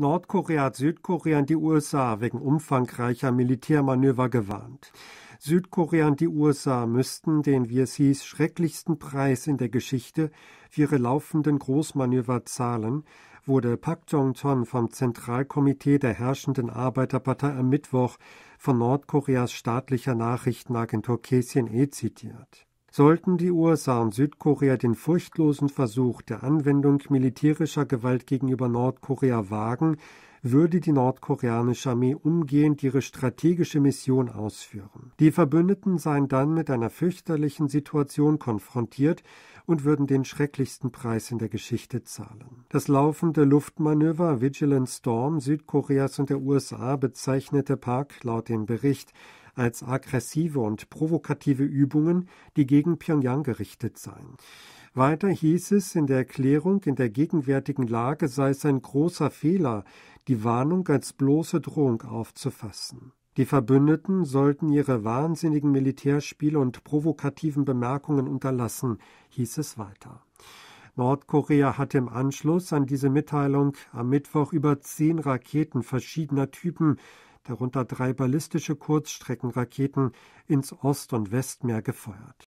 Nordkorea hat Südkorea und die USA wegen umfangreicher Militärmanöver gewarnt. Südkorea und die USA müssten den, wie es hieß, schrecklichsten Preis in der Geschichte für ihre laufenden Großmanöver zahlen, wurde Pak Jong-chon vom Zentralkomitee der herrschenden Arbeiterpartei am Mittwoch von Nordkoreas staatlicher Nachrichtenagentur KCNA zitiert. Sollten die USA und Südkorea den furchtlosen Versuch der Anwendung militärischer Gewalt gegenüber Nordkorea wagen, würde die nordkoreanische Armee umgehend ihre strategische Mission ausführen. Die Verbündeten seien dann mit einer fürchterlichen Situation konfrontiert und würden den schrecklichsten Preis in der Geschichte zahlen. Das laufende Luftmanöver Vigilant Storm Südkoreas und der USA bezeichnete Park laut dem Bericht als aggressive und provokative Übungen, die gegen Pyongyang gerichtet seien. Weiter hieß es in der Erklärung, in der gegenwärtigen Lage sei es ein großer Fehler, die Warnung als bloße Drohung aufzufassen. Die Verbündeten sollten ihre wahnsinnigen Militärspiele und provokativen Bemerkungen unterlassen, hieß es weiter. Nordkorea hatte im Anschluss an diese Mitteilung am Mittwoch über zehn Raketen verschiedener Typen, darunter drei ballistische Kurzstreckenraketen, ins Ost- und Westmeer gefeuert.